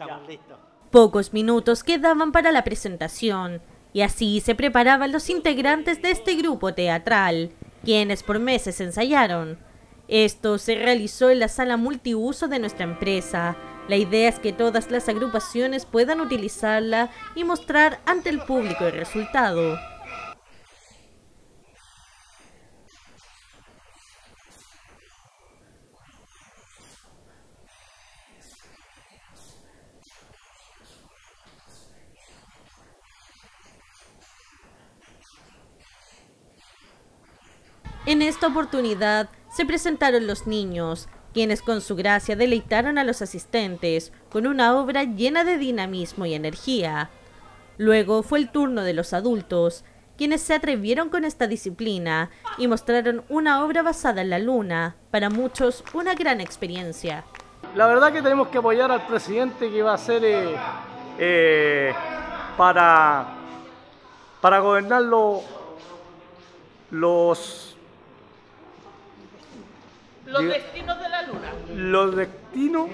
Estamos listos. Pocos minutos quedaban para la presentación, y así se preparaban los integrantes de este grupo teatral, quienes por meses ensayaron. Esto se realizó en la sala multiuso de nuestra empresa. La idea es que todas las agrupaciones puedan utilizarla y mostrar ante el público el resultado. En esta oportunidad se presentaron los niños, quienes con su gracia deleitaron a los asistentes con una obra llena de dinamismo y energía. Luego fue el turno de los adultos, quienes se atrevieron con esta disciplina y mostraron una obra basada en la luna, para muchos una gran experiencia. La verdad que tenemos que apoyar al presidente que va a ser eh, eh, para, para gobernar los los destinos de la luna. Los destinos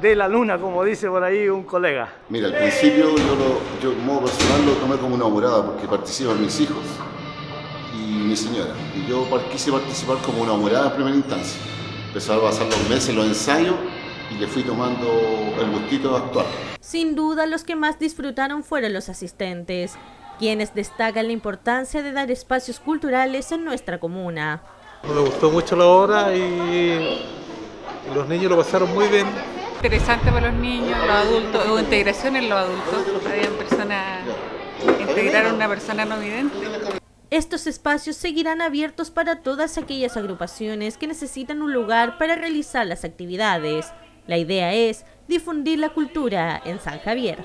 de la luna, como dice por ahí un colega. Mira, al principio yo, lo, yo modo personal lo tomé como una morada porque participan mis hijos y mi señora. Y yo quise participar como una morada en primera instancia. Empezó a pasar los meses, los ensayos y le fui tomando el gustito de actuar. Sin duda, los que más disfrutaron fueron los asistentes, quienes destacan la importancia de dar espacios culturales en nuestra comuna. Me gustó mucho la obra y los niños lo pasaron muy bien. Interesante para los niños, los adultos, o integración en los adultos. Habían personas, integraron una persona no vidente. Estos espacios seguirán abiertos para todas aquellas agrupaciones que necesitan un lugar para realizar las actividades. La idea es difundir la cultura en San Javier.